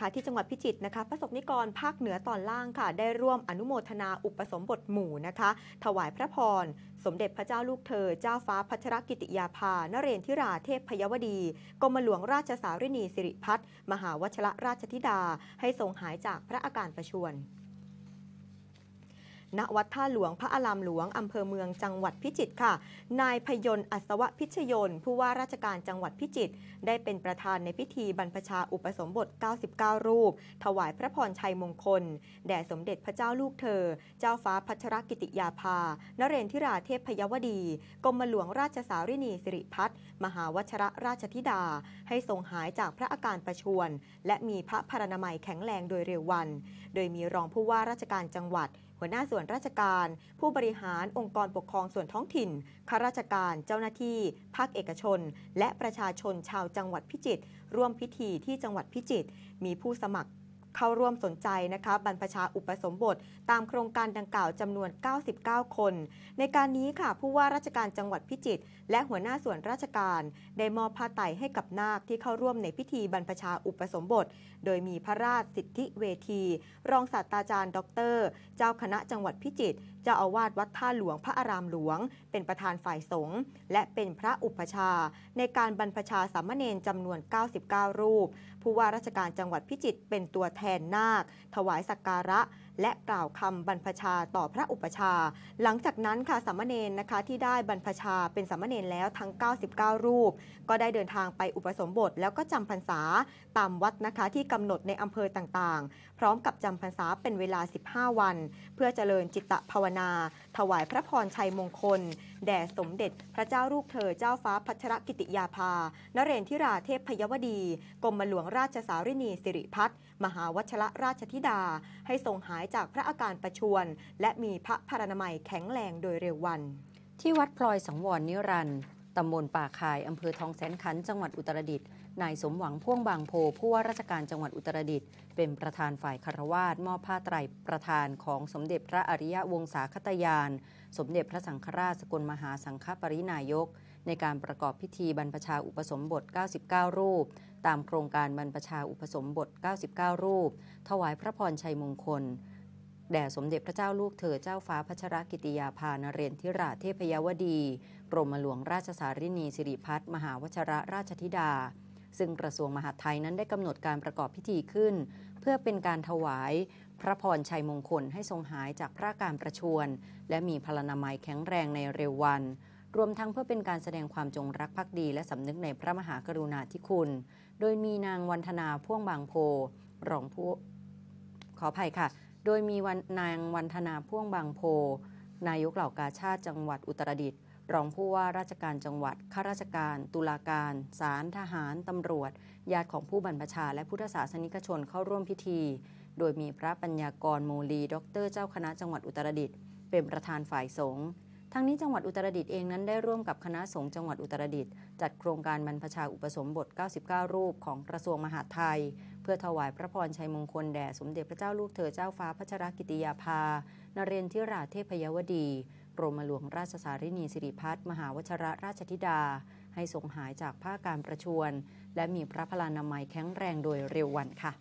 ค่ะที่จังหวัดพิจิตรนะคะพระสงฆ์นิกรภาคเหนือตอนล่างค่ะ ได้ร่วมอนุโมทนาอุปสมบทหมู่นะคะ ถวายพระพร สมเด็จพระเจ้าลูกเธอ เจ้าฟ้าพัชรกิติยาภานเรนทิราเทพพยวดีกรมหลวงราชสารินีสิริพัฒน์มหาวชรราชธิดา ให้ทรงหายจากพระอาการประชวร ณวัดท่าหลวงพระอารามหลวงอำเภอเมืองจังหวัดพิจิตรค่ะ นายพยนต์อัศวะพิชยนผู้ว่าราชการจังหวัดพิจิตรได้เป็นประธานในพิธีบรรพชาอุปสมบท 99 รูป ถวายพระพรชัยมงคล แด่สมเด็จพระเจ้าลูกเธอ เจ้าฟ้าพัชรกิติยาภา นเรนทิราเทพพยวดีกรมหลวงราชสารินีสิริพัฒน์มหาวชรราชธิดา ให้ทรงหายจากพระอาการประชวรและมีพระพรณนามัยแข็งแรงโดยเร็ววัน โดยมีรองผู้ว่าราชการจังหวัด หัวหน้าส่วนราชการ ผู้บริหารองค์กรปกครองส่วนท้องถิ่นข้าราชการเจ้าหน้าที่ ภาคเอกชน และประชาชนชาวจังหวัดพิจิตรร่วมพิธีที่จังหวัดพิจิตรมีผู้สมัคร เข้าร่วมสนใจนะคะบรรพชาอุปสมบท ตามโครงการดังกล่าวจำนวน 99 คน ในการนี้ค่ะผู้ว่าราชการจังหวัดพิจิตรและหัวหน้าส่วนราชการ ได้มอบผ้าไตรให้กับนาคที่เข้าร่วมในพิธีบรรพชาอุปสมบท โดยมีพระราชสิทธิเวที รองศาสตราจารย์ ดร เจ้าคณะจังหวัดพิจิตรเจ้าอาวาสวัดท่าหลวงพระอารามหลวง เป็นประธานฝ่ายสงฆ์และเป็นพระอุปชา ในการบรรพชาสามเณรจำนวน 99 รูป ผู้ว่าราชการจังหวัดพิจิตรเป็นตัวแทแทนนาค ถวายสักการะ และกล่าวคำบรรพชาต่อพระอุปชา หลังจากนั้นค่ะสามเณรนะคะที่ได้บรรพชาเป็นสามเณรแล้วทั้ง 99 รูป ก็ได้เดินทางไปอุปสมบท แล้วก็จำพรรษาตามวัดนะคะที่กำหนดในอำเภอต่างๆ พร้อมกับจำพรรษาเป็นเวลา 15 วัน เพื่อเจริญจิตตภาวนา ถวายพระพรชัยมงคล แด่สมเด็จพระเจ้าลูกเธอเจ้าฟ้าพัชรกิติยาภานเรนทิราเทพพยวดี กรมหลวงราชสารินีสิริพัฒน์มหาวชรราชธิดา ให้ทรงหายจากพระอาการประชวรและมีพระพรณนามัยแข็งแรงโดยเร็ววัน ที่วัดพลอยสังวรนิรันดร์ตำบลป่าคายอำเภอทองแสนขันจังหวัดอุตรดิตถ์นายสมหวังพ่วงบางโพผู้ว่าราชการจังหวัดอุตรดิตถ์เป็นประธานฝ่ายคารวาสมอบผ้าไตรประธานของสมเด็จพระอริยวงศาคตยาน สมเด็จพระสังฆราชสกลมหาสังฆปรินายก ในการประกอบพิธีบรรพชาอุปสมบท 99 รูป ตามโครงการบรรพชาอุปสมบท 99 รูป ถวายพระพรชัยมงคล แด่สมเด็จพระเจ้าลูกเธอเจ้าฟ้าพัชรกิติยาภานเรนทิราเทพยวดี กรมหลวงราชสารินีสิริพัฒน์มหาวชรราชธิดา ซึ่งกระทรวงมหาดไทยนั้นได้กำหนดการประกอบพิธีขึ้น เพื่อเป็นการถวายพระพรชัยมงคลให้ทรงหายจากพระการประชวรและมีพลานามัยแข็งแรงในเร็ววัน รวมทั้งเพื่อเป็นการแสดงความจงรักภักดี และสำนึกในพระมหากรุณาธิคุณ โดยมีนางวันธนาพ่วงบางโพรองผู้ขออภัยค่ะ โดยมีวันนางวันธนาพ่วงบางโพ นายกเหล่ากาชาติจังหวัดอุตรดิตถ์รองผู้ว่าราชการจังหวัด ข้าราชการ ตุลาการ ศาล ทหาร ตำรวจ ญาติของผู้บรรพชา และพุทธศาสนิกชนเข้าร่วมพิธี โดยมีพระปัญญากรโมลี ดร เจ้าคณะจังหวัดอุตรดิตถ์เป็นประธานฝ่ายสงฆ์ ทั้งนี้จังหวัดอุตรดิตถ์เองนั้นได้ร่วมกับคณะสงฆ์จังหวัดอุตรดิตถ์จัดโครงการบรรพชาอุปสมบท 99 รูปของกระทรวงมหาดไทย เพื่อถวายพระพรชัยมงคลแด่สมเด็จพระเจ้าลูกเธอเจ้าฟ้าพัชรกิติยาภานเรนทิราเทพยวดีกรมหลวงราชสารินีสิริพัฒน์มหาวชระราชธิดา ให้ทรงหายจากผ้าการประชวร และมีพระพลานามัยแข็งแรงโดยเร็ววันค่ะ